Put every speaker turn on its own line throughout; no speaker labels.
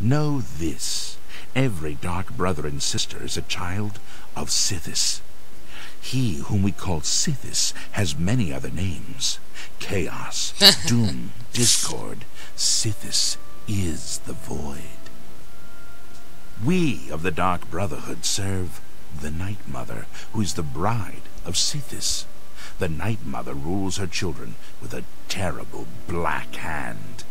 Know this. Every dark brother and sister is a child of Sithis. He whom we call Sithis has many other names. Chaos, Doom, Discord. Sithis is the Void. We of the Dark Brotherhood serve the Night Mother, who is the bride of Sithis. The Night Mother rules her children with a terrible black hand.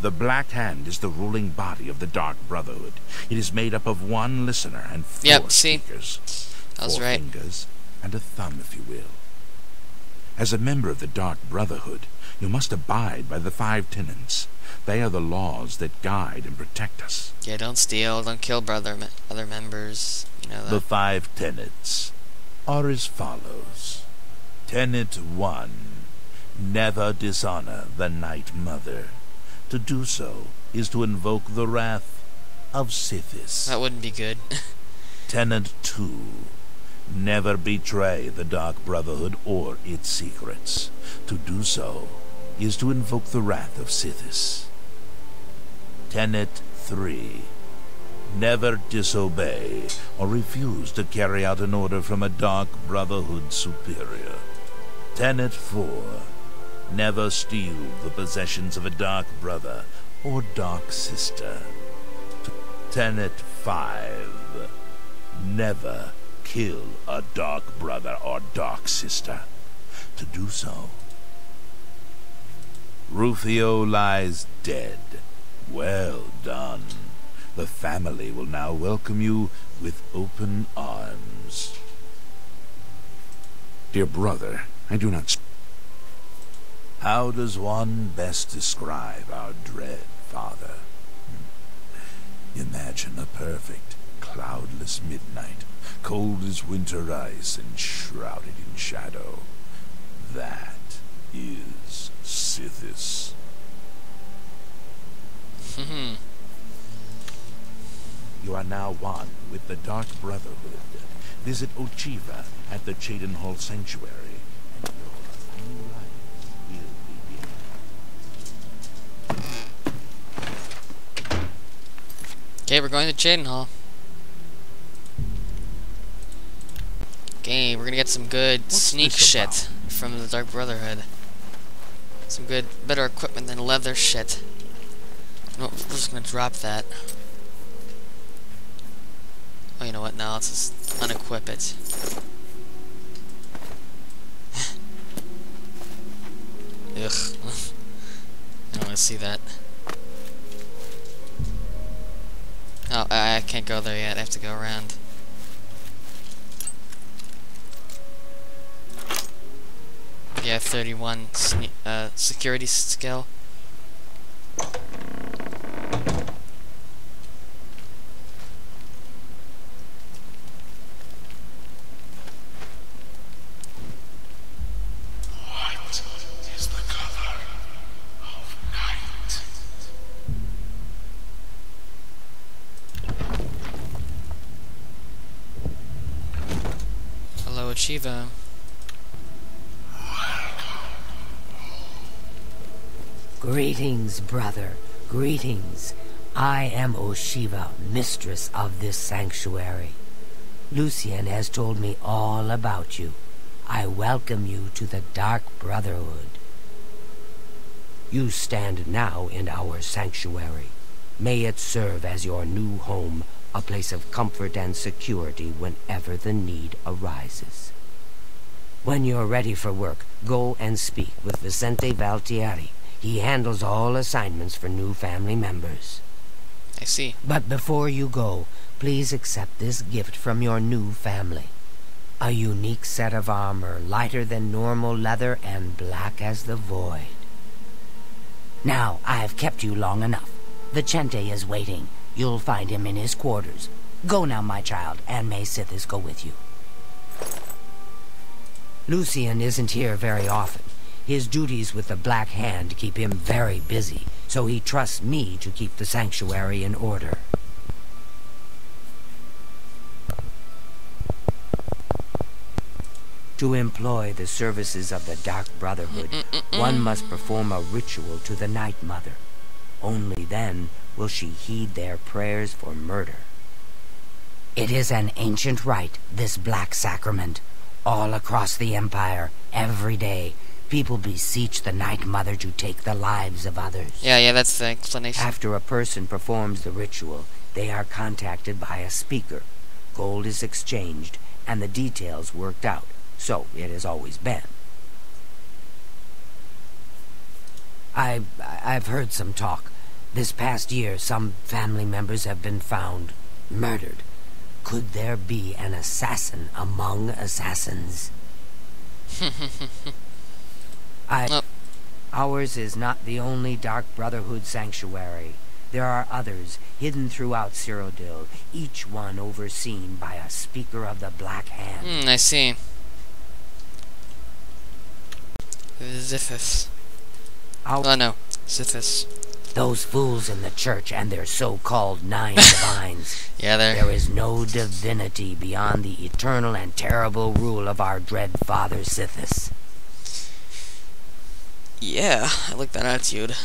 The Black Hand is the ruling body of the Dark Brotherhood. It is made up of one listener and four
Yep,
speakers.
I was
four
right.
fingers and a thumb, if you will. As a member of the Dark Brotherhood, you must abide by the five tenets. They are the laws that guide and protect us.
Yeah, don't steal, don't kill brother me other members. You know
The five tenets are as follows. Tenet 1. Never dishonor the Night Mother. To do so is to invoke the wrath of Sithis.
That wouldn't be good.
Tenet 2. Never betray the Dark Brotherhood or its secrets. To do so is to invoke the wrath of Sithis. Tenet 3. Never disobey or refuse to carry out an order from a Dark Brotherhood superior. Tenet 4. Never steal the possessions of a Dark Brother or Dark Sister. Tenet 5. Never kill a Dark Brother or Dark Sister. To do so, Rufio lies dead. Well done. The family will now welcome you with open arms. Dear brother, I do not. How does one best describe our dread father? Imagine a perfect, cloudless midnight, cold as winter ice and shrouded in shadow. That is Sithis.
Mhm.
You are now one with the Dark Brotherhood. Visit Ocheeva at the Cheydinhal Sanctuary,
Okay, we're going to Cheydinhal. Okay, we're gonna get some good
What's
sneak shit
about?
from the Dark Brotherhood. Some good, better equipment than leather shit. No, we're just gonna drop that. Oh, you know what? Now let's just unequip it. Ugh. I don't want to see that. Oh, I, can't go there yet. I have to go around. Yeah, 31 uh, security skill. Ocheeva.
Greetings, brother. Greetings. I am Ocheeva, mistress of this sanctuary. Lucien has told me all about you. I welcome you to the Dark Brotherhood. You stand now in our sanctuary. May it serve as your new home, a place of comfort and security whenever the need arises. When you're ready for work, go and speak with Vicente Valtieri. He handles all assignments for new family members.
I see.
But before you go, please accept this gift from your new family. A unique set of armor, lighter than normal leather and black as the void. Now, I've kept you long enough. Vicente is waiting. You'll find him in his quarters. Go now, my child, and may Sithis go with you. Lucien isn't here very often. His duties with the Black Hand keep him very busy, so he trusts me to keep the sanctuary in order. To employ the services of the Dark Brotherhood, one must perform a ritual to the Night Mother. Only then will she heed their prayers for murder. It is an ancient rite, this black sacrament. All across the Empire, every day, people beseech the Night Mother to take the lives of others.
Yeah, yeah, that's the explanation.
After a person performs the ritual, they are contacted by a speaker. Gold is exchanged, and the details worked out. So it has always been. I, I've heard some talk. This past year, some family members have been found murdered. Could there be an assassin among assassins? I...
Oh.
Ours is not the only Dark Brotherhood sanctuary. There are others, hidden throughout Cyrodiil, each one overseen by a Speaker of the Black Hand.
Hmm, I see. Zithis.
Our-
Oh no, Zithis.
Those fools in the church and their so-called Nine Divines.
Yeah, there.
There is no divinity beyond the eternal and terrible rule of our dread father Sithis.
Yeah, I like that attitude.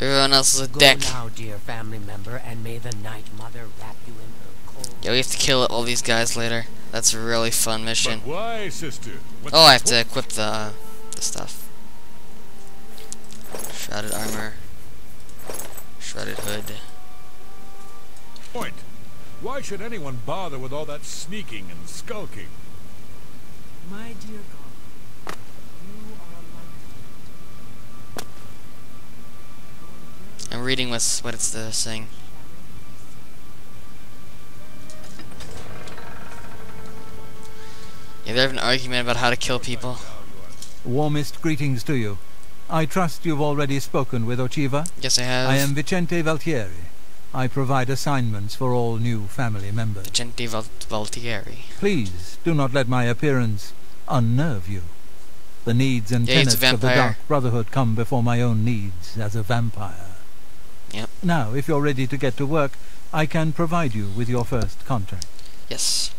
Everyone else is a
Go
dick.
now, dear family member, and may the Night Mother wrap you in her cold...
Yeah, we have to kill all these guys later. That's a really fun mission.
But why, sister? What's
Oh, I have to equip the, uh, the stuff. Shrouded armor. Shrouded hood.
point? Why should anyone bother with all that sneaking and skulking?
My dear God, you are
I'm reading what's what it's the saying. Yeah, they have an argument about how to kill people.
Warmest greetings to you. I trust you've already spoken with Ocheeva.
Yes, I have.
I am Vicente Valtieri. I provide assignments for all new family members.
Vicente Val- Valtieri.
Please do not let my appearance unnerve you. The needs and
Yeah,
tenets of the. Dark Brotherhood come before my own needs as a vampire.
Yep.
Now, if you're ready to get to work, I can provide you with your first contract.
Yes.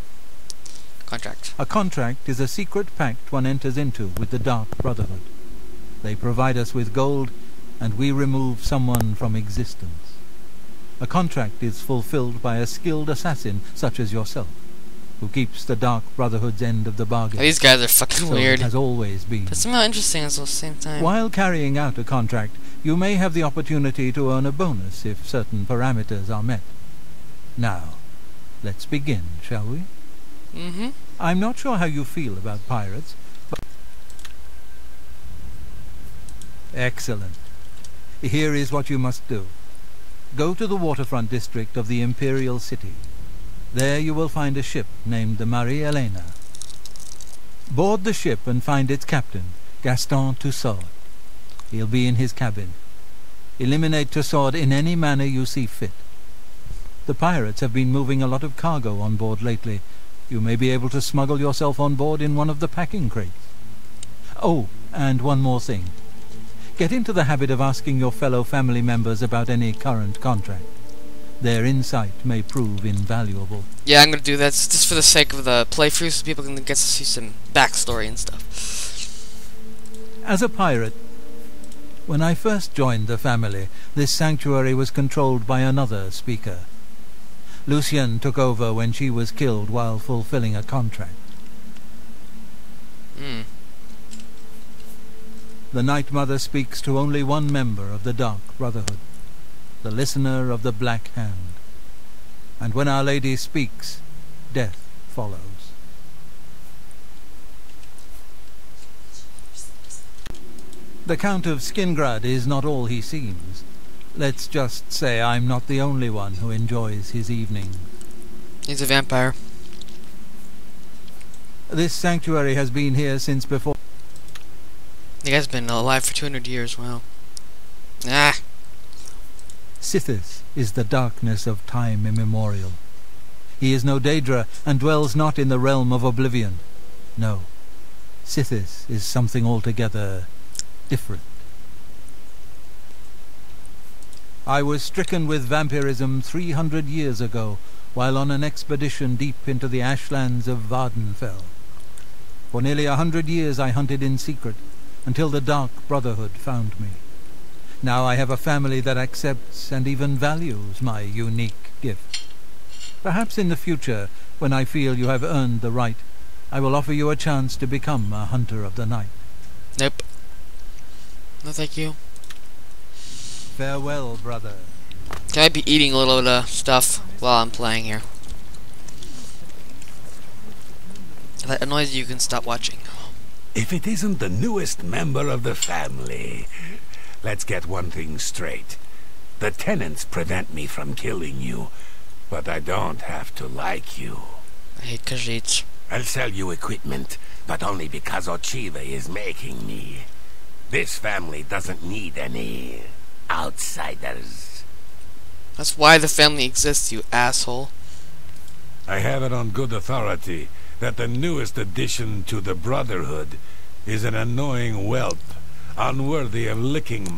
Contract.
A contract is a secret pact one enters into with the Dark Brotherhood. They provide us with gold, and we remove someone from existence. A contract is fulfilled by a skilled assassin such as yourself, who keeps the Dark Brotherhood's end of the bargain.
These guys are fucking
so
weird.
it has always been.
But somehow interesting at the same time.
While carrying out a contract, you may have the opportunity to earn a bonus if certain parameters are met. Now, let's begin, shall we?
Mm-hmm.
I'm not sure how you feel about pirates, but... Excellent. Here is what you must do. Go to the waterfront district of the Imperial City. There you will find a ship named the Marie Elena. Board the ship and find its captain, Gaston Tussaud. He'll be in his cabin. Eliminate Tussaud in any manner you see fit. The pirates have been moving a lot of cargo on board lately, you may be able to smuggle yourself on board in one of the packing crates. Oh, and one more thing. Get into the habit of asking your fellow family members about any current contract. Their insight may prove invaluable.
Yeah, I'm gonna do that just for the sake of the playthrough, so people can get to see some backstory and stuff.
As a pirate, when I first joined the family, this sanctuary was controlled by another speaker. Lucien took over when she was killed while fulfilling a contract.
Hmm.
The Night Mother speaks to only one member of the Dark Brotherhood, the listener of the Black Hand. And when Our Lady speaks, death follows. The Count of Skingrad is not all he seems. Let's just say I'm not the only one who enjoys his evenings.
He's a vampire.
This sanctuary has been here since before
The guy's been alive for 200 years. Wow. Ah.
Sithis is the darkness of time immemorial. He is no Daedra and dwells not in the realm of oblivion. No, Sithis is something altogether different. I was stricken with vampirism three hundred years ago while on an expedition deep into the ashlands of Vvardenfell. For nearly a hundred years I hunted in secret until the Dark Brotherhood found me. Now I have a family that accepts and even values my unique gift. Perhaps in the future, when I feel you have earned the right, I will offer you a chance to become a hunter of the night.
Nope. No, thank you.
Farewell, brother.
Can I be eating a little of stuff while I'm playing here? If that annoys you, you can stop watching.
If it isn't the newest member of the family, let's get one thing straight. The tenants prevent me from killing you, but I don't have to like you.
I hate Khajiits.
I'll sell you equipment, but only because Ocheeva is making me. This family doesn't need any outsiders.
That's why the family exists, you asshole.
I have it on good authority that the newest addition to the Brotherhood is an annoying whelp, unworthy of licking my